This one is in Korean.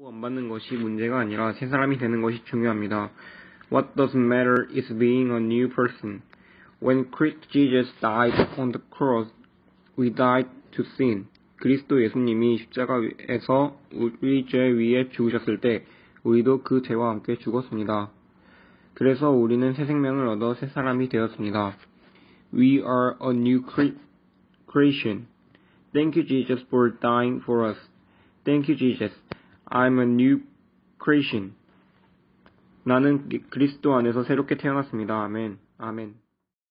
구원받는 것이 문제가 아니라 새 사람이 되는 것이 중요합니다. What does matter is being a new person. When Christ Jesus died on the cross, we died to sin. 그리스도 예수님이 십자가에서 우리 죄 위에 죽으셨을 때 우리도 그 죄와 함께 죽었습니다. 그래서 우리는 새 생명을 얻어 새 사람이 되었습니다. We are a new cre- creation. Thank you, Jesus, for dying for us. Thank you, Jesus. I'm a new creation. 나는 그리스도 안에서 새롭게 태어났습니다. 아멘. 아멘.